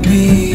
be